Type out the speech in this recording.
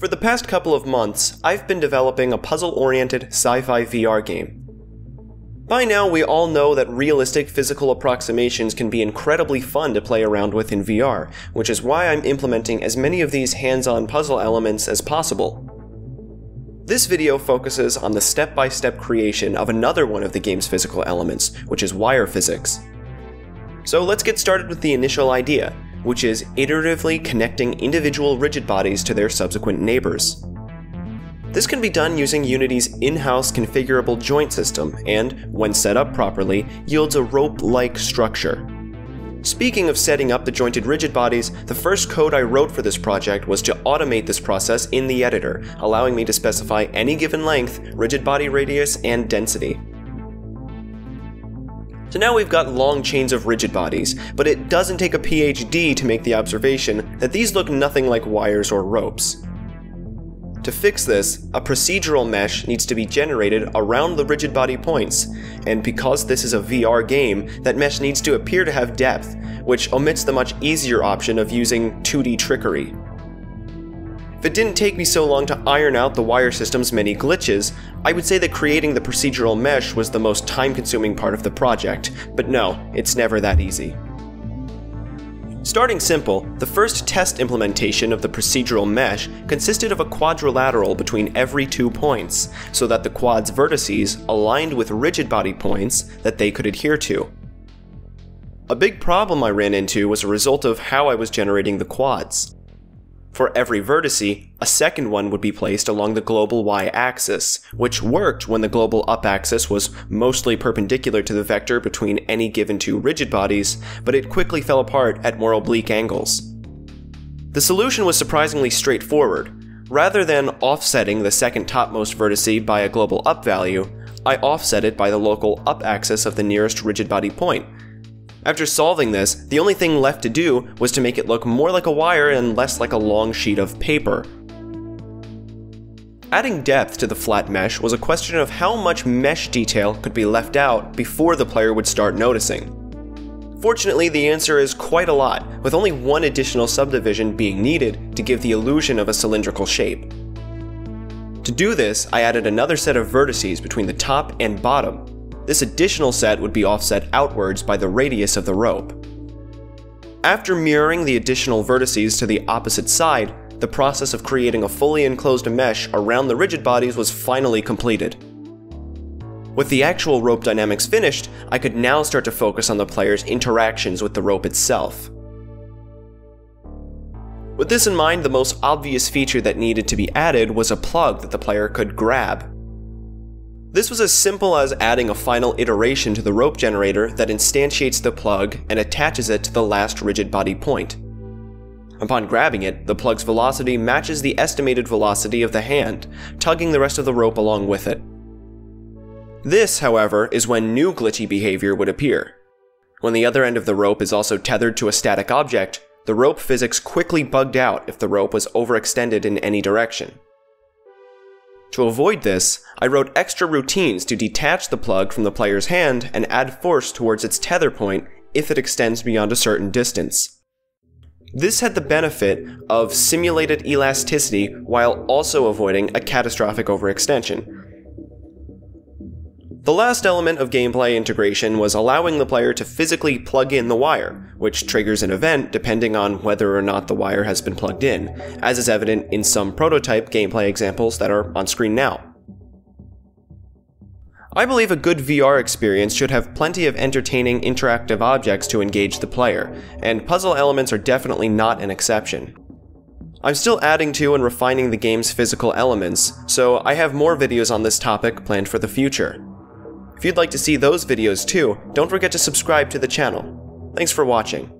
For the past couple of months, I've been developing a puzzle-oriented sci-fi VR game. By now, we all know that realistic physical approximations can be incredibly fun to play around with in VR, which is why I'm implementing as many of these hands-on puzzle elements as possible. This video focuses on the step-by-step creation of another one of the game's physical elements, which is wire physics. So let's get started with the initial idea, which is iteratively connecting individual rigid bodies to their subsequent neighbors. This can be done using Unity's in-house configurable joint system and, when set up properly, yields a rope-like structure. Speaking of setting up the jointed rigid bodies, the first code I wrote for this project was to automate this process in the editor, allowing me to specify any given length, rigid body radius, and density. So now we've got long chains of rigid bodies, but it doesn't take a PhD to make the observation that these look nothing like wires or ropes. To fix this, a procedural mesh needs to be generated around the rigid body points, and because this is a VR game, that mesh needs to appear to have depth, which omits the much easier option of using 2D trickery. If it didn't take me so long to iron out the wire system's many glitches, I would say that creating the procedural mesh was the most time-consuming part of the project, but no, it's never that easy. Starting simple, the first test implementation of the procedural mesh consisted of a quadrilateral between every two points, so that the quad's vertices aligned with rigid body points that they could adhere to. A big problem I ran into was a result of how I was generating the quads. For every vertice, a second one would be placed along the global y-axis, which worked when the global up-axis was mostly perpendicular to the vector between any given two rigid bodies, but it quickly fell apart at more oblique angles. The solution was surprisingly straightforward. Rather than offsetting the second topmost vertice by a global up value, I offset it by the local up axis of the nearest rigid body point, after solving this, the only thing left to do was to make it look more like a wire and less like a long sheet of paper. Adding depth to the flat mesh was a question of how much mesh detail could be left out before the player would start noticing. Fortunately, the answer is quite a lot, with only one additional subdivision being needed to give the illusion of a cylindrical shape. To do this, I added another set of vertices between the top and bottom, this additional set would be offset outwards by the radius of the rope. After mirroring the additional vertices to the opposite side, the process of creating a fully enclosed mesh around the rigid bodies was finally completed. With the actual rope dynamics finished, I could now start to focus on the player's interactions with the rope itself. With this in mind, the most obvious feature that needed to be added was a plug that the player could grab. This was as simple as adding a final iteration to the rope generator that instantiates the plug and attaches it to the last rigid body point. Upon grabbing it, the plug's velocity matches the estimated velocity of the hand, tugging the rest of the rope along with it. This, however, is when new glitchy behavior would appear. When the other end of the rope is also tethered to a static object, the rope physics quickly bugged out if the rope was overextended in any direction. To avoid this, I wrote extra routines to detach the plug from the player's hand and add force towards its tether point if it extends beyond a certain distance. This had the benefit of simulated elasticity while also avoiding a catastrophic overextension, the last element of gameplay integration was allowing the player to physically plug in the wire, which triggers an event depending on whether or not the wire has been plugged in, as is evident in some prototype gameplay examples that are on screen now. I believe a good VR experience should have plenty of entertaining interactive objects to engage the player, and puzzle elements are definitely not an exception. I'm still adding to and refining the game's physical elements, so I have more videos on this topic planned for the future. If you'd like to see those videos too, don't forget to subscribe to the channel. Thanks for watching.